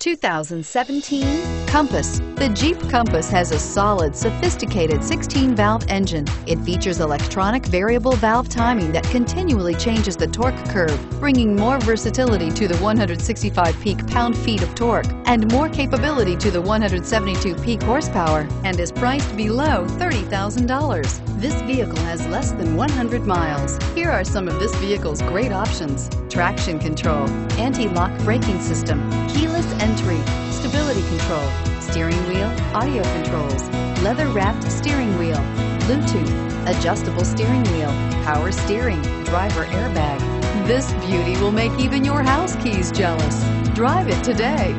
2017 Compass. The Jeep Compass has a solid, sophisticated 16-valve engine. It features electronic variable valve timing that continually changes the torque curve, bringing more versatility to the 165 peak pound-feet of torque and more capability to the 172 peak horsepower and is priced below $30,000. This vehicle has less than 100 miles. Here are some of this vehicle's great options. Traction control, anti-lock braking system, keyless entry, stability control, steering wheel, audio controls, leather-wrapped steering wheel, Bluetooth, adjustable steering wheel, power steering, driver airbag. This beauty will make even your house keys jealous. Drive it today.